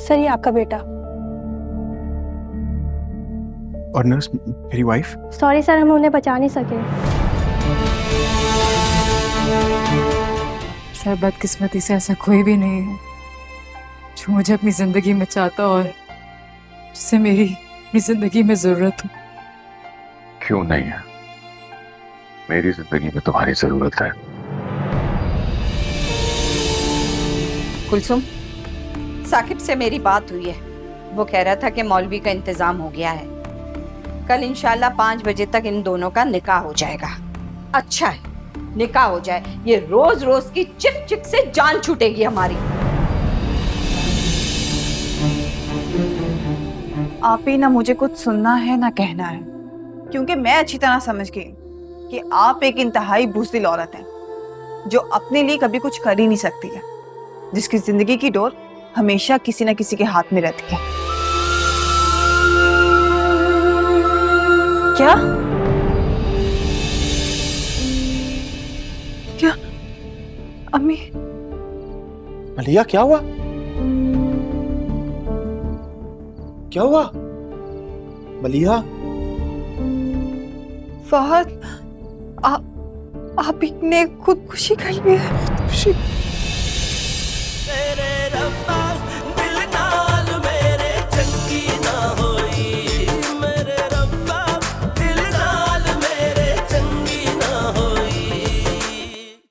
Sir ये आपका बेटा। और नर्स मेरी वाइफ सॉरी सर हम उन्हें बचा नहीं सके। सर बदकिस्मती से ऐसा कोई भी नहीं है जो मुझे अपनी ज़िंदगी में चाहता और जिसे मेरी अपनी ज़िंदगी में ज़रूरत हो। क्यों नहीं है? मेरी ज़िंदगी में तुम्हारी ज़रूरत है। कुलसुम साकिब से मेरी बात हुई है। वो कह रहा था कि मौलवी का इंतज़ाम हो गया है। कल इंशाल्लाह पाँच बजे तक इन दोनों का निकाह हो जाएगा। अच्छा है, निकाह हो जाए। ये रोज रोज की चिक चिक से जान छूटेगी हमारी। आप ही ना मुझे कुछ सुनना है, ना कहना है। क्योंकि मैं अच्छी तरह समझ गई कि आप एक इंतहाई बुजदिल औरत हैं, जो अपने लिए कभी कुछ कर ही नहीं सकती है। जिसकी ज़िंदगी की डोर हमेशा किसी ना किसी के हाथ में रहती है। क्या? क्या? अम्मी? मलिया क्या हुआ? क्या हुआ? मलिया? फहद आप आप ने खुदकुशी कर ली है। खुशी